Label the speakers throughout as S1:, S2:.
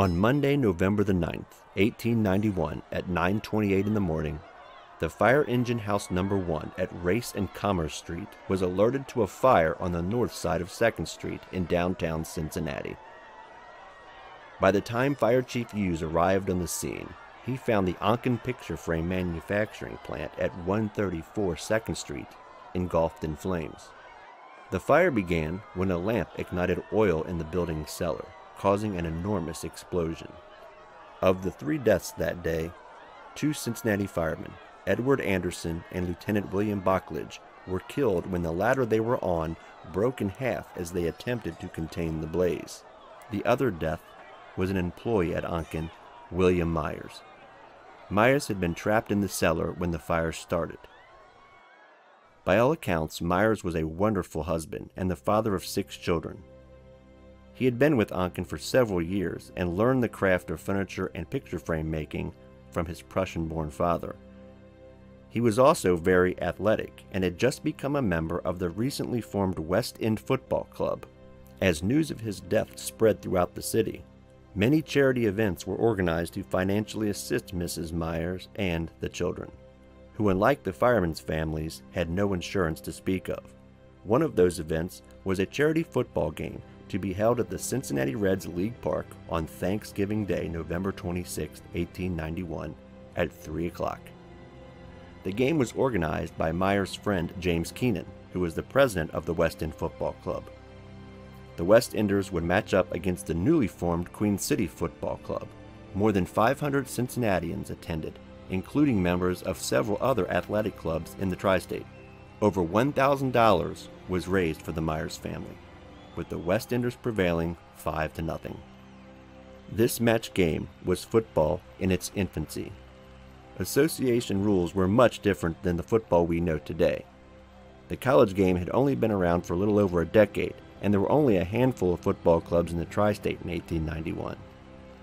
S1: On Monday, November the 9th, 1891, at 9:28 in the morning, the fire engine house number 1 at Race and Commerce Street was alerted to a fire on the north side of 2nd Street in downtown Cincinnati. By the time Fire Chief Hughes arrived on the scene, he found the Onken picture frame manufacturing plant at 134 2nd Street engulfed in flames. The fire began when a lamp ignited oil in the building's cellar, causing an enormous explosion. Of the three deaths that day, two Cincinnati firemen, Edward Anderson and Lieutenant William Bocklidge, were killed when the ladder they were on broke in half as they attempted to contain the blaze. The other death was an employee at Onken, William Myers. Myers had been trapped in the cellar when the fire started. By all accounts, Myers was a wonderful husband and the father of six children. He had been with Onken for several years and learned the craft of furniture and picture frame making from his Prussian born father. He was also very athletic and had just become a member of the recently formed West End Football Club. As news of his death spread throughout the city, many charity events were organized to financially assist Mrs. Myers and the children who, unlike the firemen's families, had no insurance to speak of. One of those events was a charity football game to be held at the Cincinnati Reds League Park on Thanksgiving Day, November 26, 1891, at 3 o'clock. The game was organized by Myers' friend James Keenan, who was the president of the West End Football Club. The West Enders would match up against the newly formed Queen City Football Club. More than 500 Cincinnatians attended, including members of several other athletic clubs in the tri state. Over $1,000 was raised for the Myers family, with the West Enders prevailing 5 to nothing. This match game was football in its infancy. Association rules were much different than the football we know today. The college game had only been around for a little over a decade, and there were only a handful of football clubs in the tri state in 1891.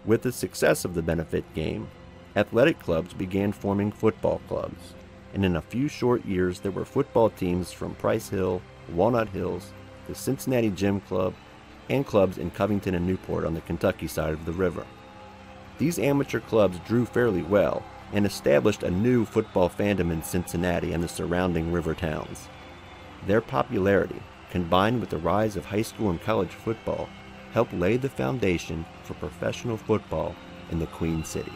S1: With the success of the benefit game, athletic clubs began forming football clubs, and in a few short years there were football teams from Price Hill, Walnut Hills, the Cincinnati Gym Club, and clubs in Covington and Newport on the Kentucky side of the river. These amateur clubs drew fairly well and established a new football fandom in Cincinnati and the surrounding river towns. Their popularity, combined with the rise of high school and college football, helped lay the foundation for professional football in the Queen City.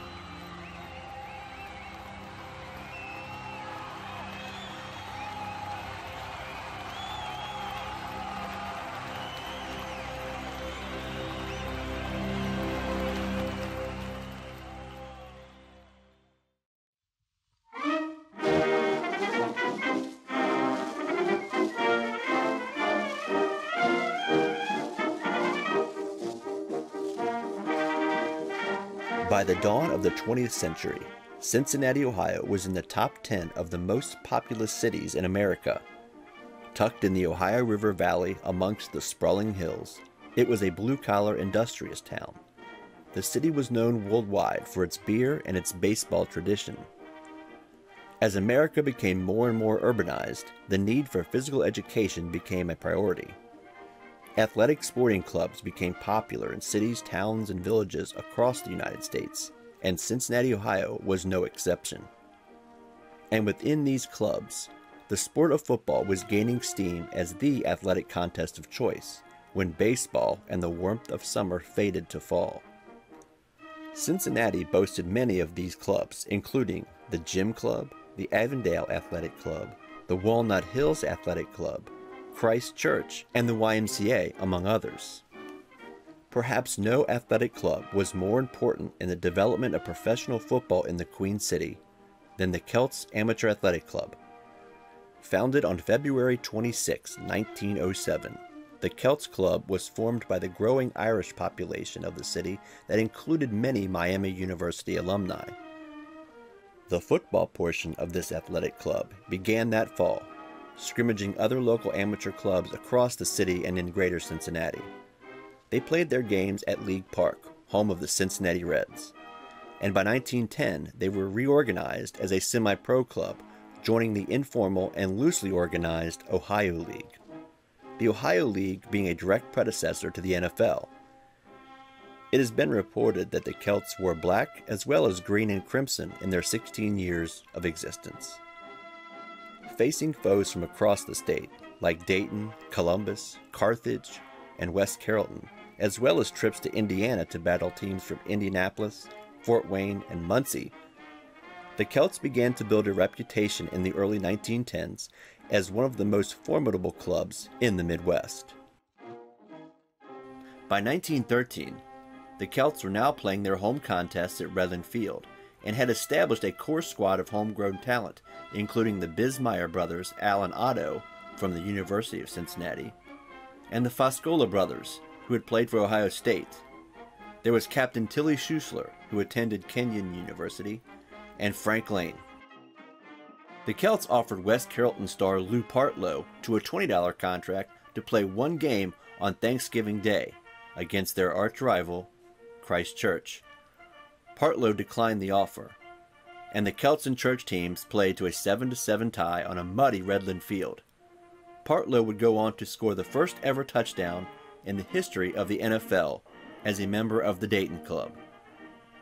S1: By the dawn of the 20th century, Cincinnati, Ohio was in the top 10 of the most populous cities in America. Tucked in the Ohio River Valley amongst the sprawling hills, it was a blue collar industrious town. The city was known worldwide for its beer and its baseball tradition. As America became more and more urbanized, the need for physical education became a priority. Athletic sporting clubs became popular in cities, towns, and villages across the United States, and Cincinnati, Ohio was no exception. And within these clubs, the sport of football was gaining steam as the athletic contest of choice when baseball and the warmth of summer faded to fall. Cincinnati boasted many of these clubs, including the Gym Club, the Avondale Athletic Club, the Walnut Hills Athletic Club, Christ Church, and the YMCA, among others. Perhaps no athletic club was more important in the development of professional football in the Queen City than the Celts Amateur Athletic Club. Founded on February 26, 1907, the Celts Club was formed by the growing Irish population of the city that included many Miami University alumni. The football portion of this athletic club began that fall scrimmaging other local amateur clubs across the city and in greater Cincinnati. They played their games at League Park, home of the Cincinnati Reds. And by 1910, they were reorganized as a semi pro club, joining the informal and loosely organized Ohio League. The Ohio League being a direct predecessor to the NFL. It has been reported that the Celts wore black as well as green and crimson in their 16 years of existence. Facing foes from across the state, like Dayton, Columbus, Carthage, and West Carrollton, as well as trips to Indiana to battle teams from Indianapolis, Fort Wayne, and Muncie, the Celts began to build a reputation in the early 1910s as one of the most formidable clubs in the Midwest. By 1913, the Celts were now playing their home contests at Redland Field and had established a core squad of homegrown talent, including the Bismeyer brothers, Alan Otto, from the University of Cincinnati, and the Foscola brothers, who had played for Ohio State. There was Captain Tilly Schusler, who attended Kenyon University, and Frank Lane. The Celts offered West Carrollton star Lou Partlow to a $20 contract to play one game on Thanksgiving Day against their arch rival, Christ Church. Partlow declined the offer, and the Celts and Church teams played to a 7 7 tie on a muddy Redland field. Partlow would go on to score the first ever touchdown in the history of the NFL as a member of the Dayton Club.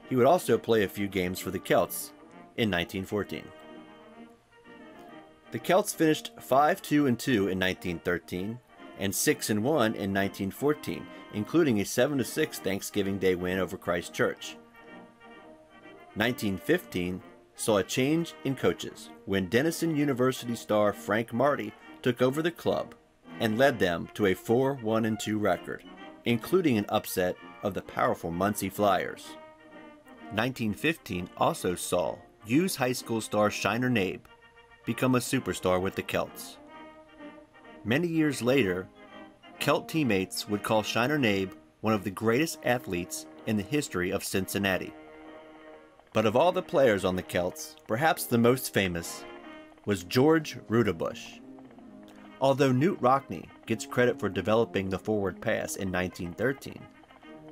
S1: He would also play a few games for the Celts in 1914. The Celts finished 5 2 and 2 in 1913 and 6 and 1 in 1914, including a 7 6 Thanksgiving Day win over Christ Church. 1915 saw a change in coaches when Denison University star Frank Marty took over the club and led them to a 4 1 2 record, including an upset of the powerful Muncie Flyers. 1915 also saw Hughes High School star Shiner Nabe become a superstar with the Celts. Many years later, Celt teammates would call Shiner Nabe one of the greatest athletes in the history of Cincinnati. But of all the players on the Celts, perhaps the most famous was George Roudebush. Although Knute Rockne gets credit for developing the forward pass in 1913,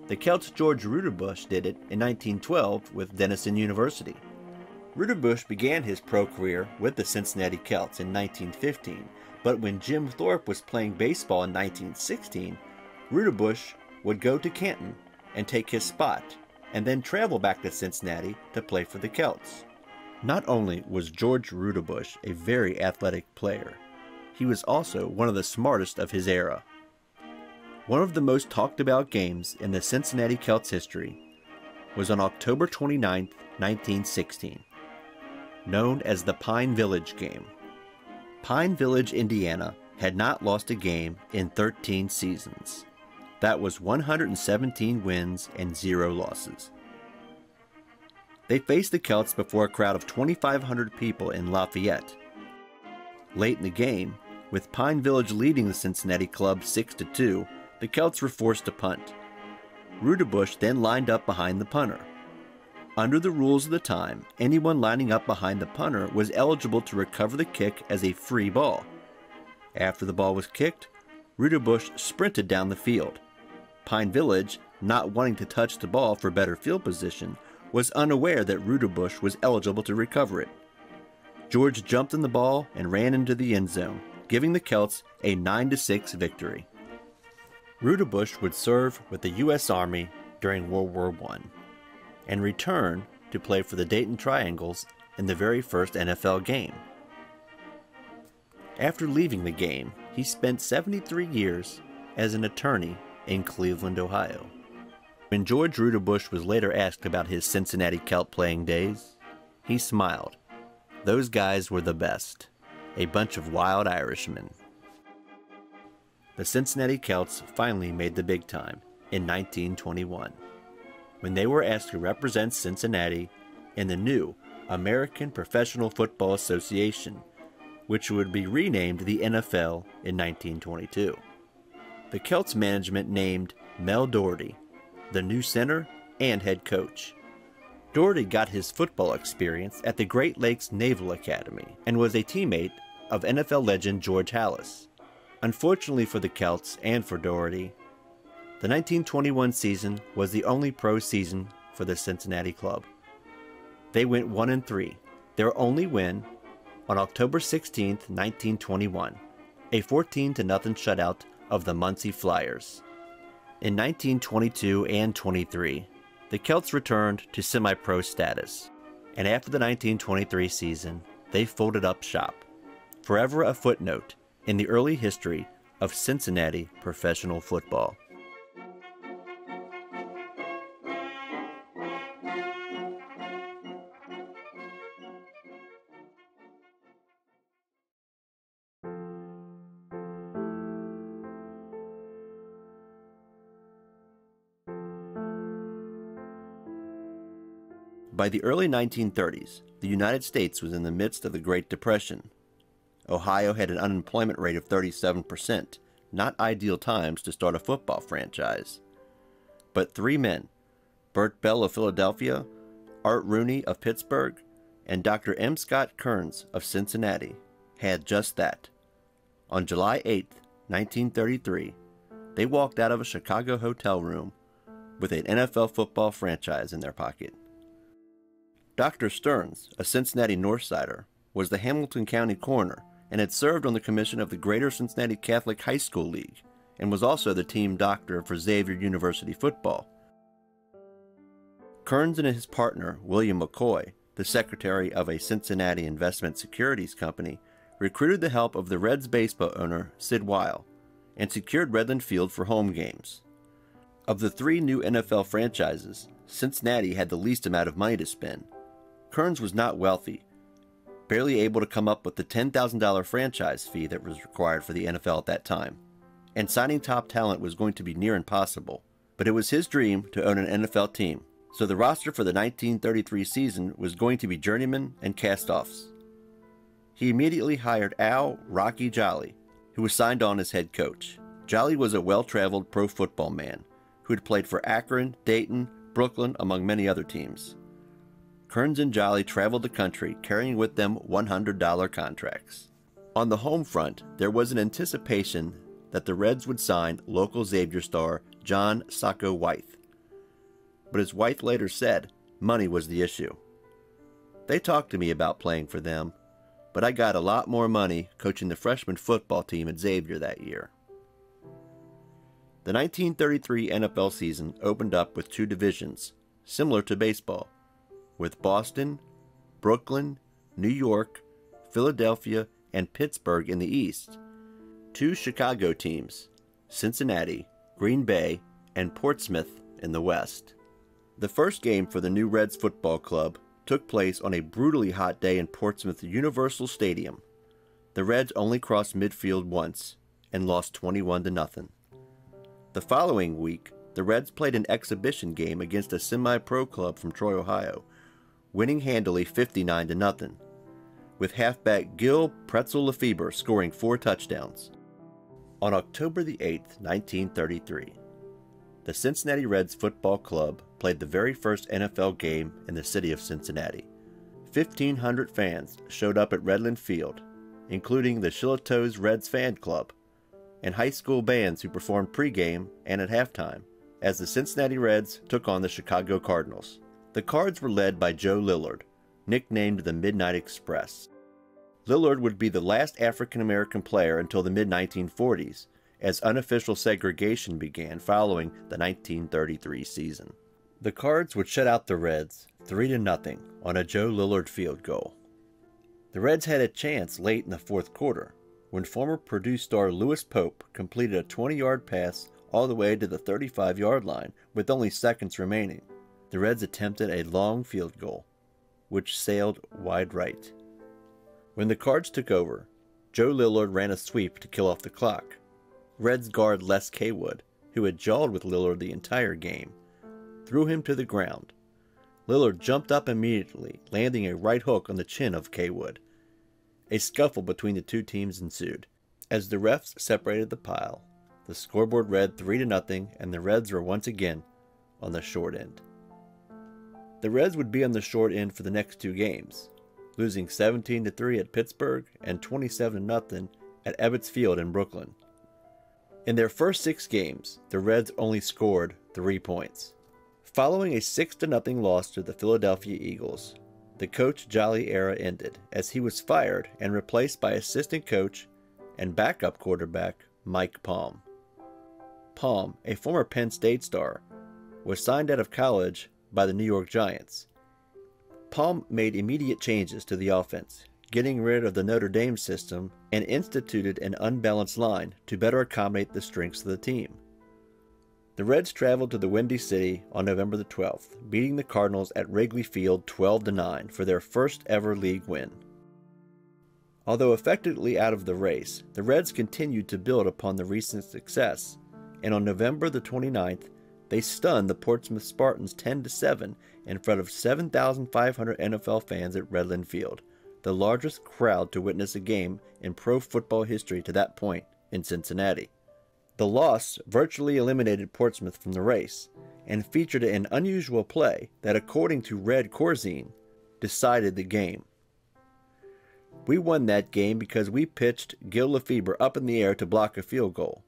S1: the Celts' George Roudebush did it in 1912 with Denison University. Roudebush began his pro career with the Cincinnati Celts in 1915, but when Jim Thorpe was playing baseball in 1916, Roudebush would go to Canton and take his spot, and then travel back to Cincinnati to play for the Celts. Not only was George Roudebush a very athletic player, he was also one of the smartest of his era. One of the most talked about games in the Cincinnati Celts history was on October 29, 1916 known as the Pine Village Game. Pine Village, Indiana had not lost a game in 13 seasons. That was 117 wins and zero losses. They faced the Celts before a crowd of 2,500 people in Lafayette. Late in the game, with Pine Village leading the Cincinnati club 6 2, the Celts were forced to punt. Roudebush then lined up behind the punter. Under the rules of the time, anyone lining up behind the punter was eligible to recover the kick as a free ball. After the ball was kicked, Roudebush sprinted down the field. Pine Village, not wanting to touch the ball for better field position, was unaware that Roudebush was eligible to recover it. George jumped in the ball and ran into the end zone, giving the Celts a 9 6 victory. Roudebush would serve with the U.S. Army during World War I and return to play for the Dayton Triangles in the very first NFL game. After leaving the game, he spent 73 years as an attorney in Cleveland, Ohio. When George Roudebush was later asked about his Cincinnati Celt playing days, he smiled. Those guys were the best, a bunch of wild Irishmen. The Cincinnati Celts finally made the big time in 1921 when they were asked to represent Cincinnati in the new American Professional Football Association, which would be renamed the NFL in 1922. The Celts management named Mel Dougherty the new center and head coach. Dougherty got his football experience at the Great Lakes Naval Academy and was a teammate of NFL legend George Halas. Unfortunately for the Celts and for Dougherty, the 1921 season was the only pro season for the Cincinnati club. They went 1 and 3, their only win on October 16, 1921, a 14 0 shutout of the Muncie Flyers. In 1922 and 23, the Celts returned to semi pro status, and after the 1923 season, they folded up shop, forever a footnote in the early history of Cincinnati professional football. By the early 1930s, the United States was in the midst of the Great Depression. Ohio had an unemployment rate of 37%, not ideal times to start a football franchise. But three men, Bert Bell of Philadelphia, Art Rooney of Pittsburgh, and Dr. M. Scott Kearns of Cincinnati, had just that. On July 8, 1933, they walked out of a Chicago hotel room with an NFL football franchise in their pocket. Dr. Kearns, a Cincinnati Northsider, was the Hamilton County coroner and had served on the commission of the Greater Cincinnati Catholic High School League and was also the team doctor for Xavier University football. Kearns and his partner, William McCoy, the secretary of a Cincinnati investment securities company, recruited the help of the Reds baseball owner, Sid Weil, and secured Redland Field for home games. Of the three new NFL franchises, Cincinnati had the least amount of money to spend, Kearns was not wealthy, barely able to come up with the $10,000 franchise fee that was required for the NFL at that time, and signing top talent was going to be near impossible. But it was his dream to own an NFL team, so the roster for the 1933 season was going to be journeymen and castoffs. He immediately hired Al Rocky Jolley, who was signed on as head coach. Jolley was a well traveled pro football man who had played for Akron, Dayton, Brooklyn, among many other teams. Kearns and Jolley traveled the country carrying with them $100 contracts. On the home front, there was an anticipation that the Reds would sign local Xavier star John Socko Wiethe. But as Wiethe later said, money was the issue. They talked to me about playing for them, but I got a lot more money coaching the freshman football team at Xavier that year. The 1933 NFL season opened up with two divisions, similar to baseball with Boston, Brooklyn, New York, Philadelphia, and Pittsburgh in the East, two Chicago teams, Cincinnati, Green Bay, and Portsmouth in the West. The first game for the new Reds football club took place on a brutally hot day in Portsmouth Universal Stadium. The Reds only crossed midfield once and lost 21 to nothing. The following week, the Reds played an exhibition game against a semi-pro club from Troy, Ohio, winning handily 59 to nothing, with halfback Gil Pretzel Lefebvre scoring four touchdowns. On October the 8th, 1933, the Cincinnati Reds Football Club played the very first NFL game in the city of Cincinnati. 1,500 fans showed up at Redland Field, including the Shillito's Reds Fan Club and high school bands who performed pregame and at halftime, as the Cincinnati Reds took on the Chicago Cardinals. The Cards were led by Joe Lillard, nicknamed the Midnight Express. Lillard would be the last African American player until the mid 1940s, as unofficial segregation began following the 1933 season. The Cards would shut out the Reds 3 to nothing on a Joe Lillard field goal. The Reds had a chance late in the fourth quarter when former Purdue star Lewis Pope completed a 20 yard pass all the way to the 35 yard line with only seconds remaining the Reds attempted a long field goal, which sailed wide right. When the Cards took over, Joe Lillard ran a sweep to kill off the clock. Reds guard Les Caywood, who had jawed with Lillard the entire game, threw him to the ground. Lillard jumped up immediately, landing a right hook on the chin of Caywood. A scuffle between the two teams ensued. As the refs separated the pile, the scoreboard read 3 to nothing and the Reds were once again on the short end. The Reds would be on the short end for the next two games, losing 17 3 at Pittsburgh and 27 0 at Ebbets Field in Brooklyn. In their first 6 games, the Reds only scored 3 points. Following a 6 0 loss to the Philadelphia Eagles, the coach Jolley era ended as he was fired and replaced by assistant coach and backup quarterback Mike Palm. Palm, a former Penn State star, was signed out of college by the New York Giants. Palm made immediate changes to the offense, getting rid of the Notre Dame system and instituted an unbalanced line to better accommodate the strengths of the team. The Reds traveled to the Windy City on November the 12th, beating the Cardinals at Wrigley Field 12 to 9 for their first ever league win. Although effectively out of the race, the Reds continued to build upon the recent success, and on November the 29th, they stunned the Portsmouth Spartans 10 to 7 in front of 7,500 NFL fans at Redland Field, the largest crowd to witness a game in pro football history to that point in Cincinnati. The loss virtually eliminated Portsmouth from the race and featured an unusual play that, according to Red Corzine, decided the game. We won that game because we pitched Gil Lefebvre up in the air to block a field goal.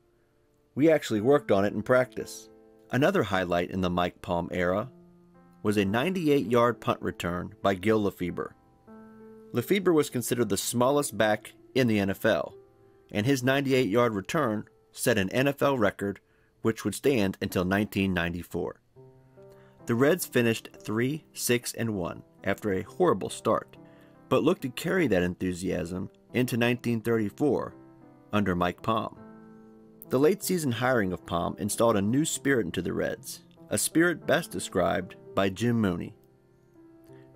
S1: We actually worked on it in practice. Another highlight in the Mike Palm era was a 98 yard punt return by Gil Lefebvre. Lefebvre was considered the smallest back in the NFL, and his 98 yard return set an NFL record which would stand until 1994. The Reds finished 3 6 and 1 after a horrible start, but looked to carry that enthusiasm into 1934 under Mike Palm. The late season hiring of Palm installed a new spirit into the Reds, a spirit best described by Jim Mooney.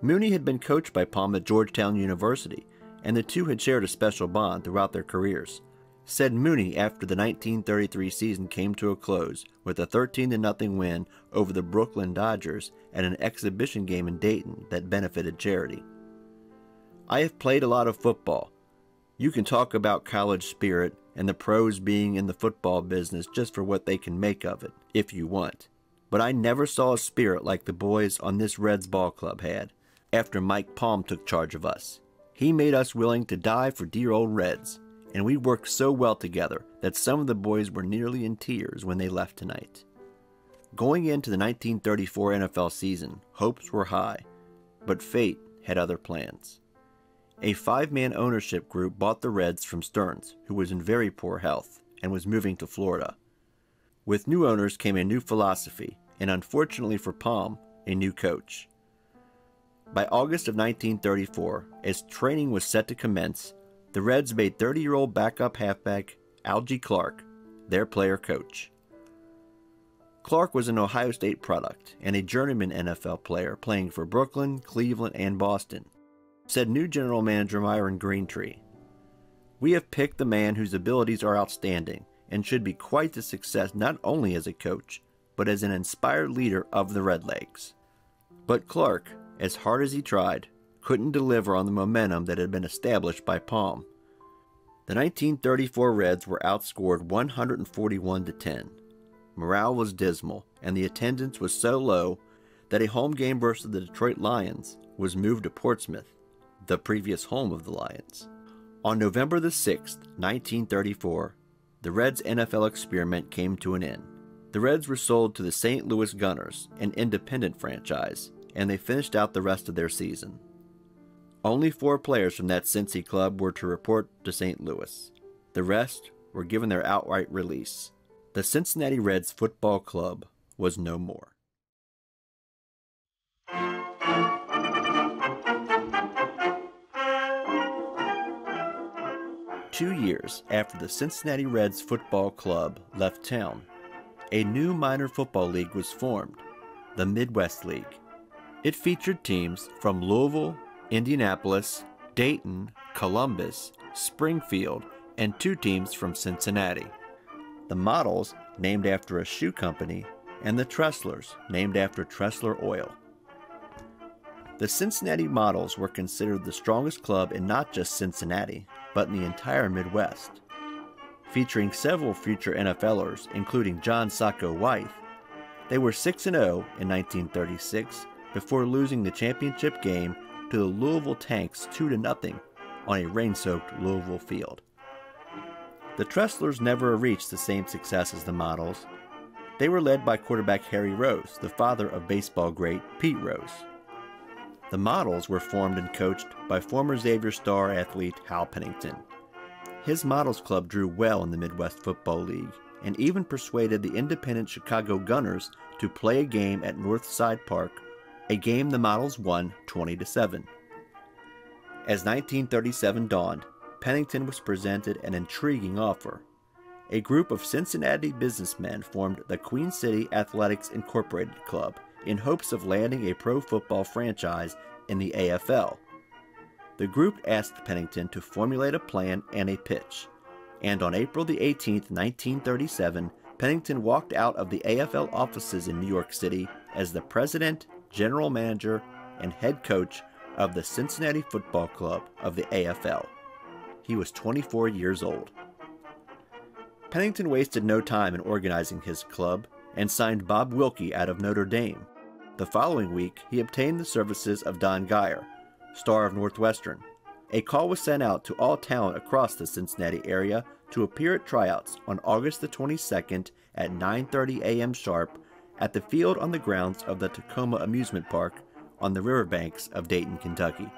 S1: Mooney had been coached by Palm at Georgetown University, and the two had shared a special bond throughout their careers said Mooney after the 1933 season came to a close with a 13 0 win over the Brooklyn Dodgers at an exhibition game in Dayton that benefited charity. I have played a lot of football. You can talk about college spirit and the pros being in the football business just for what they can make of it, if you want. But I never saw a spirit like the boys on this Reds ball club had after Mike Palm took charge of us. He made us willing to die for dear old Reds and we worked so well together that some of the boys were nearly in tears when they left tonight. Going into the 1934 NFL season, hopes were high, but fate had other plans. A five man ownership group bought the Reds from Kearns, who was in very poor health and was moving to Florida. With new owners came a new philosophy, and unfortunately for Palm, a new coach. By August of 1934, as training was set to commence, the Reds made 30 year old backup halfback Algie Clark their player coach. Clark was an Ohio State product and a journeyman NFL player playing for Brooklyn, Cleveland, and Boston, said new general manager Myron Greentree. We have picked the man whose abilities are outstanding and should be quite the success not only as a coach, but as an inspired leader of the Redlegs. But Clark, as hard as he tried, couldn't deliver on the momentum that had been established by Palm. The 1934 Reds were outscored 141 to 10. Morale was dismal, and the attendance was so low that a home game versus the Detroit Lions was moved to Portsmouth, the previous home of the Lions. On November the 6th, 1934, the Reds' NFL experiment came to an end. The Reds were sold to the St. Louis Gunners, an independent franchise, and they finished out the rest of their season. Only four players from that Cincy club were to report to St. Louis. The rest were given their outright release. The Cincinnati Reds Football Club was no more. Two years after the Cincinnati Reds Football Club left town, a new minor football league was formed, the Midwest League. It featured teams from Louisville, Indianapolis, Dayton, Columbus, Springfield, and two teams from Cincinnati. The Models, named after a shoe company, and the Tresslers, named after Tressler Oil. The Cincinnati Models were considered the strongest club in not just Cincinnati, but in the entire Midwest. Featuring several future NFLers, including John Socko Wiethe, they were 6 0 in 1936 before losing the championship game to the Louisville Tanks 2 0 on a rain soaked Louisville field. The Tresslers never reached the same success as the Models. They were led by quarterback Harry Rose, the father of baseball great Pete Rose. The Models were formed and coached by former Xavier star athlete Hal Pennington. His Models Club drew well in the Midwest Football League and even persuaded the independent Chicago Gunners to play a game at Northside Park, a game the Models won 20 to 7. As 1937 dawned, Pennington was presented an intriguing offer. A group of Cincinnati businessmen formed the Queen City Athletics Incorporated Club in hopes of landing a pro football franchise in the AFL. The group asked Pennington to formulate a plan and a pitch and on April the 18th, 1937, Pennington walked out of the AFL offices in New York City as the president, general manager, and head coach of the Cincinnati Football Club of the AFL. He was 24 years old. Pennington wasted no time in organizing his club and signed Bob Wilkie out of Notre Dame. The following week, he obtained the services of Don Geyer, star of Northwestern, a call was sent out to all talent across the Cincinnati area to appear at tryouts on August the 22nd at 9:30 a.m. sharp at the field on the grounds of the Tacoma Amusement Park on the riverbanks of Dayton, Kentucky.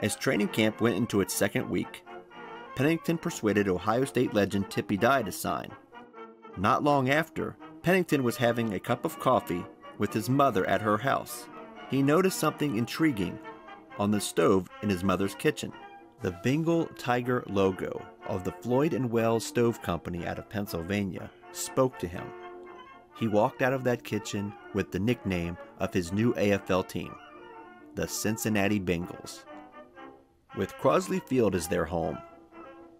S1: As training camp went into its second week, Pennington persuaded Ohio State legend Tippy Dye to sign. Not long after, Pennington was having a cup of coffee with his mother at her house. He noticed something intriguing on the stove in his mother's kitchen. The Bengal Tiger logo of the Floyd and Wells Stove Company out of Pennsylvania spoke to him. He walked out of that kitchen with the nickname of his new AFL team, the Cincinnati Bengals. With Crosley Field as their home,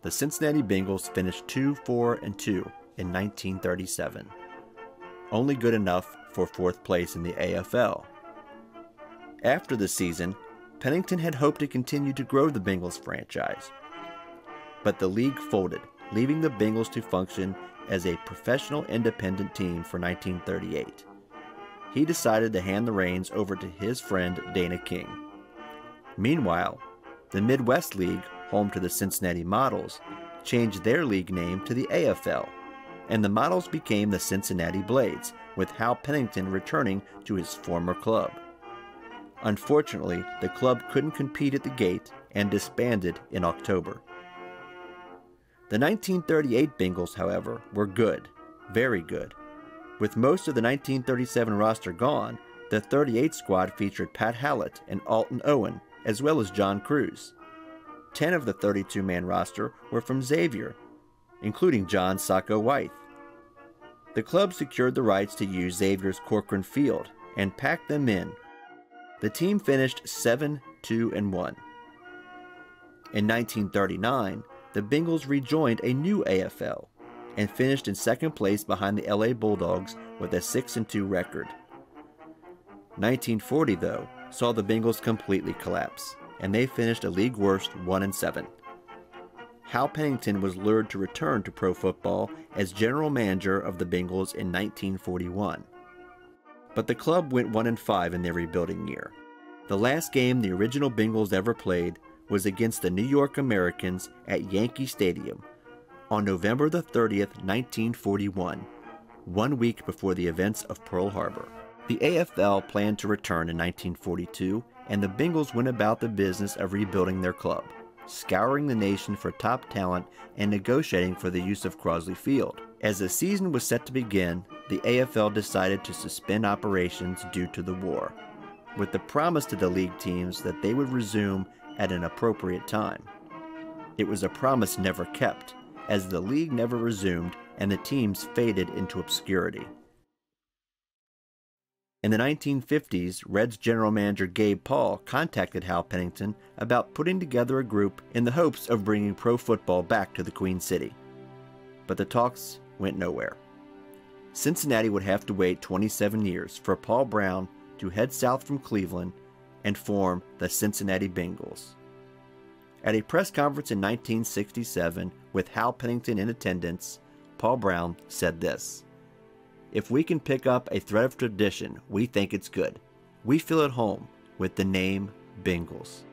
S1: the Cincinnati Bengals finished 2 4 and 2 in 1937, only good enough for fourth place in the AFL. After the season, Pennington had hoped to continue to grow the Bengals franchise. But the league folded, leaving the Bengals to function as a professional independent team for 1938. He decided to hand the reins over to his friend Dana King. Meanwhile, the Midwest League, home to the Cincinnati Models, changed their league name to the AFL, and the Models became the Cincinnati Blades, with Hal Pennington returning to his former club. Unfortunately, the club couldn't compete at the gate and disbanded in October. The 1938 Bengals, however, were good, very good. With most of the 1937 roster gone, the 38 squad featured Pat Hallett and Alton Owen, as well as John Cruz. Ten of the 32 man roster were from Xavier, including John Socko Wiethe. The club secured the rights to use Xavier's Corcoran Field and packed them in the team finished 7 2 and 1. In 1939, the Bengals rejoined a new AFL and finished in second place behind the LA Bulldogs with a 6 2 record. 1940, though, saw the Bengals completely collapse, and they finished a league worst 1 7. Hal Pennington was lured to return to pro football as general manager of the Bengals in 1941 but the club went 1 and 5 in their rebuilding year. The last game the original Bengals ever played was against the New York Americans at Yankee Stadium on November the 30th, 1941, one week before the events of Pearl Harbor. The AFL planned to return in 1942, and the Bengals went about the business of rebuilding their club, scouring the nation for top talent and negotiating for the use of Crosley Field. As the season was set to begin, the AFL decided to suspend operations due to the war, with the promise to the league teams that they would resume at an appropriate time. It was a promise never kept, as the league never resumed and the teams faded into obscurity. In the 1950s, Reds general manager Gabe Paul contacted Hal Pennington about putting together a group in the hopes of bringing pro football back to the Queen City. But the talks went nowhere. Cincinnati would have to wait 27 years for Paul Brown to head south from Cleveland and form the Cincinnati Bengals. At a press conference in 1967 with Hal Pennington in attendance, Paul Brown said this If we can pick up a thread of tradition, we think it's good. We feel at home with the name Bengals.